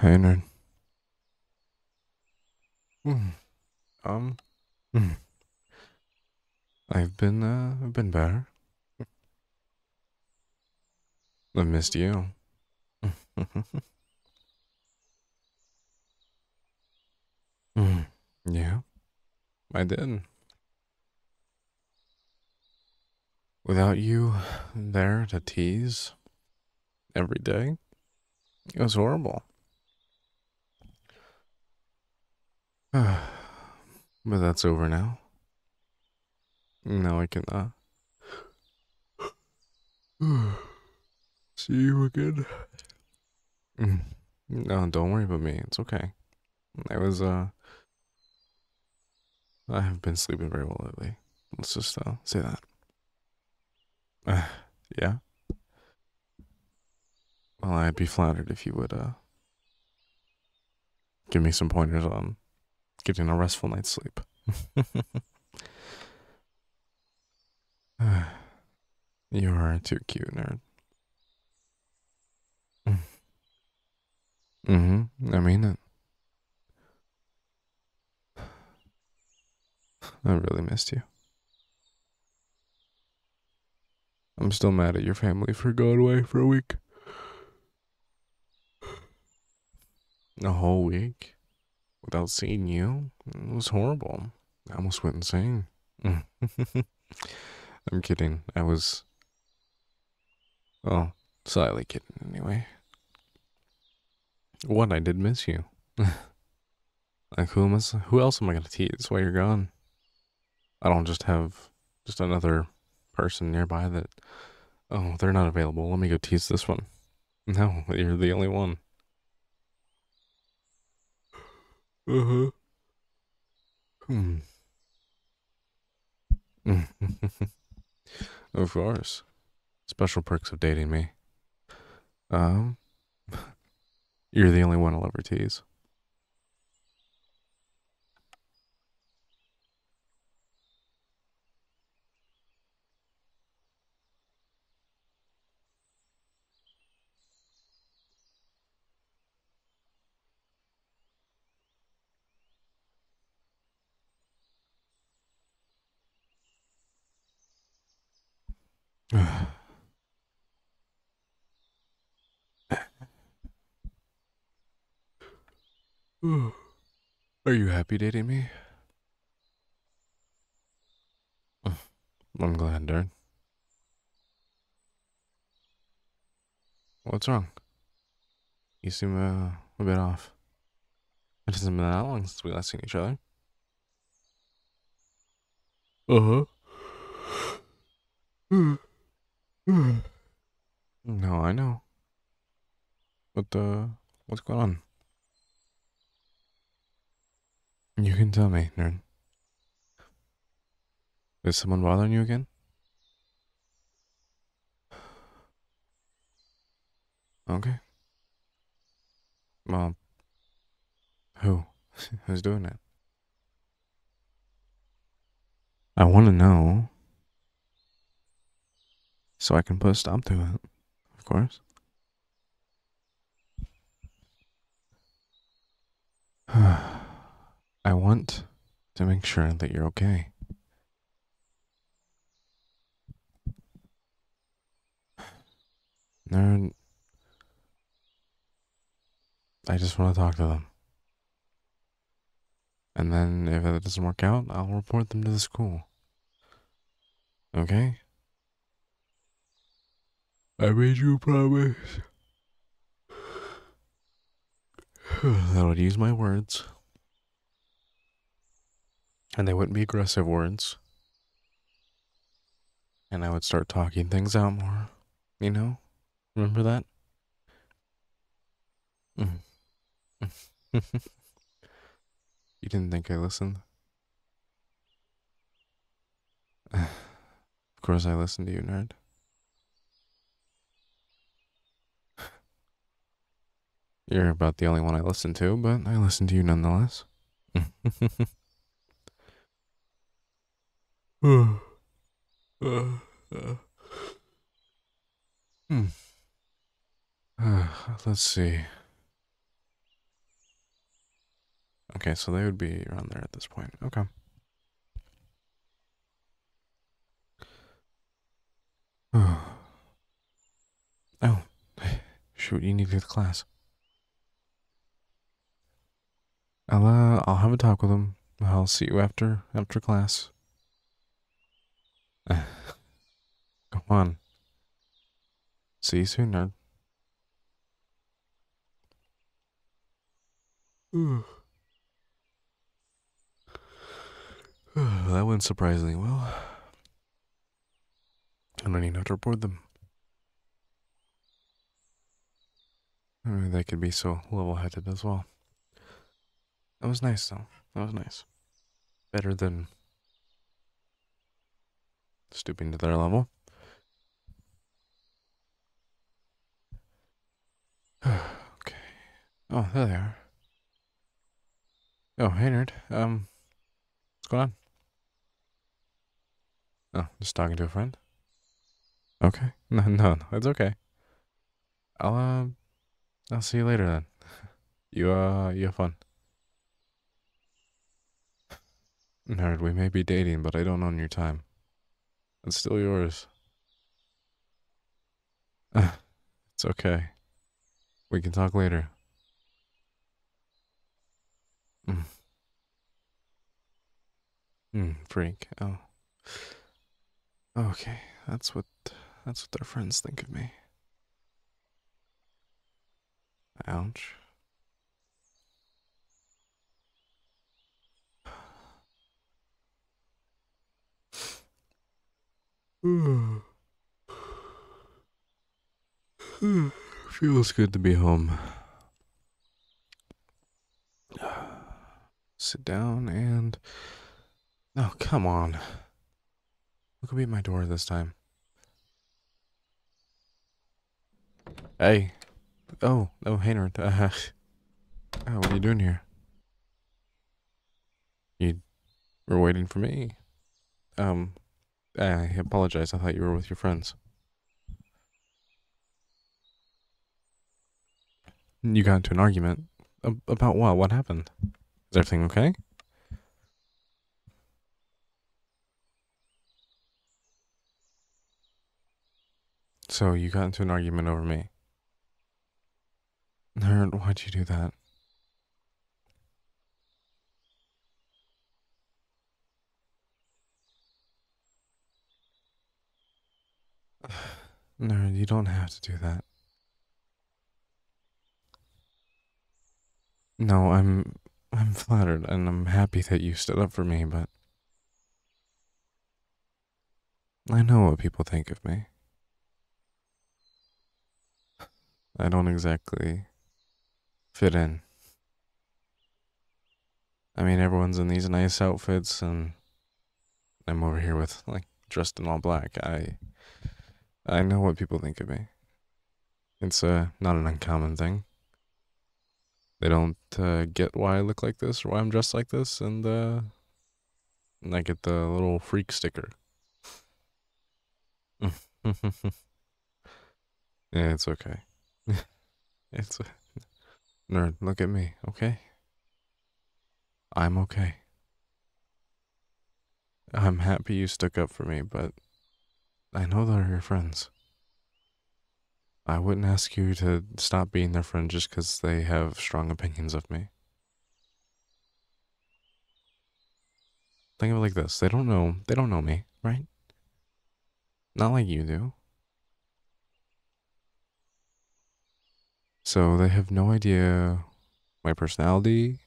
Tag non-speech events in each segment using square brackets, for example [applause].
Hey, nerd. Hmm. Um. hmm. I've been, uh, I've been better. I missed you. Hmm. [laughs] Yeah, I did. Without you there to tease every day, it was horrible. [sighs] but that's over now. Now I can, uh, [sighs] see you again. Mm. No, don't worry about me. It's okay. I was, uh, I haven't been sleeping very well lately. Let's just, uh, say that. Uh, [sighs] yeah? Well, I'd be flattered if you would, uh, give me some pointers on getting a restful night's sleep. [laughs] [sighs] you are too cute, nerd. [sighs] Mm-hmm. I mean it. [sighs] I really missed you. I'm still mad at your family for going away for a week. [gasps] A whole week without seeing you? It was horrible. I almost went insane. [laughs] I'm kidding. I was. Well, slightly kidding anyway. What? I did miss you. [laughs] like, who, am I, who else am I going to tease while you're gone? I don't just have just another person nearby that, oh, they're not available. Let me go tease this one. No, you're the only one. Uh huh. Hmm. [laughs] of course. Special perks of dating me. Um, [laughs] you're the only one I'll ever tease. Are you happy dating me? I'm glad, Darren. What's wrong? You seem uh, a bit off. It hasn't been that long since we last seen each other. Uh huh. No, I know. What uh, what's going on? You can tell me, nerd. Is someone bothering you again? Okay. Well, who? [laughs] Who's doing it? I want to know so I can put a stop to it, of course. [sighs] I want to make sure that you're okay. [sighs] Nerd, I just want to talk to them. And then if it doesn't work out, I'll report them to the school. Okay? I made you a promise. [sighs] that I would use my words. And they wouldn't be aggressive words. And I would start talking things out more. You know? Remember that? Mm. [laughs] you didn't think I listened? [sighs] of course I listened to you, nerd. You're about the only one I listen to, but I listen to you nonetheless. hmm. Uh, let's see. Okay, so they would be around there at this point. Okay. oh, shoot! You need to get to class. I'll uh, I'll have a talk with him. I'll see you after after class. [laughs] Come on. See you soon, nerd. [sighs] that went surprisingly well. I don't to report them. I mean, they could be so level headed as well. That was nice, though. That was nice. Better than stooping to their level. [sighs] okay. Oh, there they are. Oh, hey, nerd. Um, what's going on? Oh, just talking to a friend. Okay. [laughs] No, no, no, it's okay. I'll uh, I'll see you later then. [laughs] You uh, you have fun. Nerd, we may be dating, but I don't own your time. It's still yours. [laughs] it's okay. We can talk later. Mm. Hmm, freak. Oh. Okay, that's what that's what their friends think of me. Ouch. [sighs] Feels good to be home. Sit down and. Oh, come on. Look will be at my door this time? Hey. Oh, oh, Haynard. Uh, [laughs] oh, what are you doing here? You were waiting for me. Um, I apologize. I thought you were with your friends. You got into an argument. About what? What happened? Is everything okay? So you got into an argument over me. Nerd, why'd you do that? Nerd, you don't have to do that. No, I'm I'm flattered and I'm happy that you stood up for me, but I know what people think of me. I don't exactly fit in. I mean, everyone's in these nice outfits, and I'm over here with like dressed in all black. I I know what people think of me. It's uh, not an uncommon thing. They don't uh, get why I look like this or why I'm dressed like this, and uh, and I get the little freak sticker. [laughs] yeah, it's okay. [laughs] it's a [laughs] nerd. Look at me, okay? I'm okay. I'm happy you stuck up for me, but I know they're your friends. I wouldn't ask you to stop being their friend just because they have strong opinions of me. Think of it like this. They don't know they don't know me, right? Not like you do. So they have no idea my personality,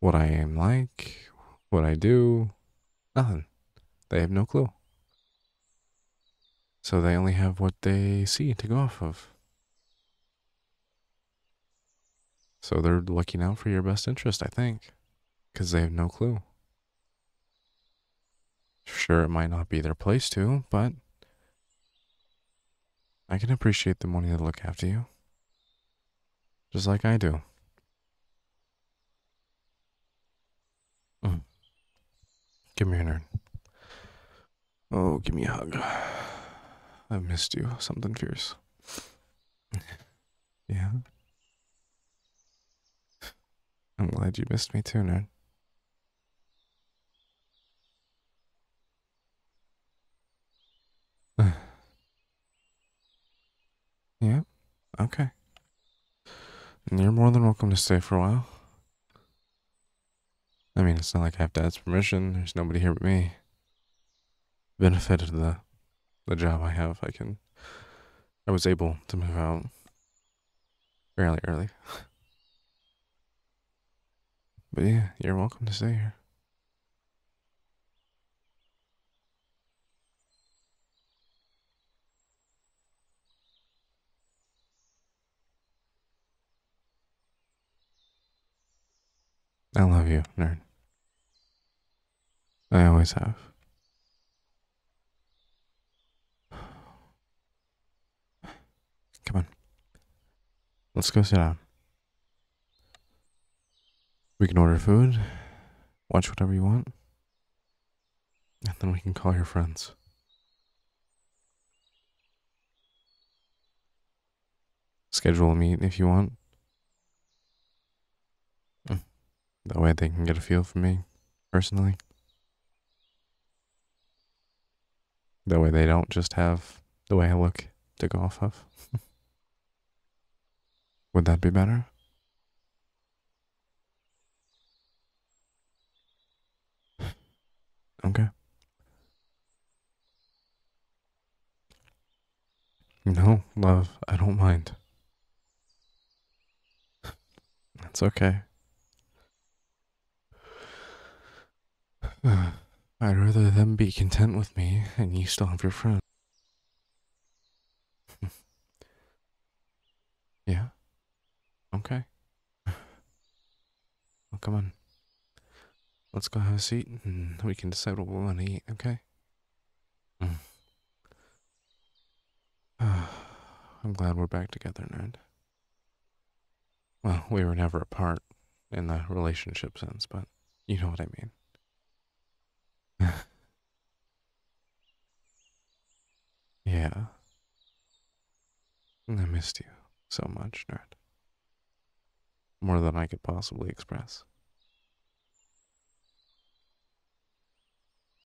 what I am like, what I do, nothing. They have no clue. So they only have what they see to go off of. So they're looking out for your best interest, I think, because they have no clue. Sure, it might not be their place to, but I can appreciate them wanting to look after you just like I do. Mm. Give me a nerd. Oh, give me a hug. I've missed you. Something fierce. [laughs] yeah. I'm glad you missed me too, nerd. [sighs] yeah, okay. You're more than welcome to stay for a while. I mean, it's not like I have dad's permission. There's nobody here but me. Benefit of the the job I have, I can I was able to move out fairly early. [laughs] but yeah, you're welcome to stay here. I love you, nerd. I always have. Come on. Let's go sit down. We can order food, watch whatever you want, and then we can call your friends. Schedule a meet if you want. Mm. That way they can get a feel for me personally. That way they don't just have the way I look to go off of. [laughs] Would that be better? Okay. No, love, I don't mind. That's okay. [sighs] I'd rather them be content with me and you still have your friend. yeah? Okay. Well, come on. Let's go have a seat and we can decide what we want to eat, okay? Mm. [sighs] I'm glad we're back together, Nerd. Well, we were never apart in the relationship sense, but you know what I mean. [laughs] yeah. I missed you so much, Nerd. More than I could possibly express.